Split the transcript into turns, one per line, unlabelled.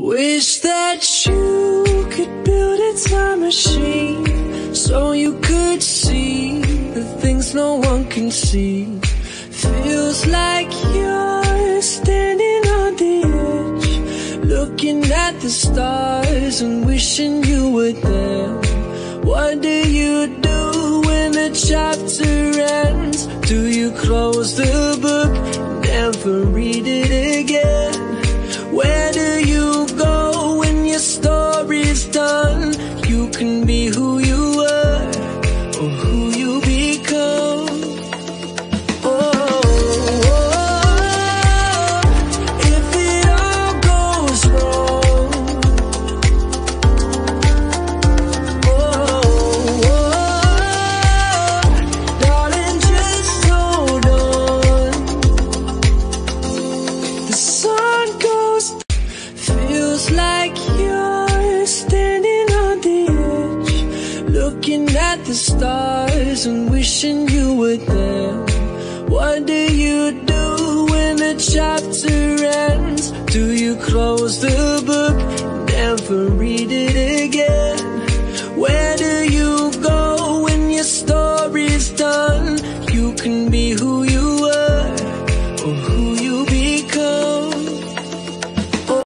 Wish that you could build a time machine so you could see the things no one can see. Feels like you're standing on the edge, looking at the stars and wishing you were there. What do you do when the chapter ends? Do you close the book, never read it Can be who you were or who you looking at the stars and wishing you were there. What do you do when the chapter ends? Do you close the book,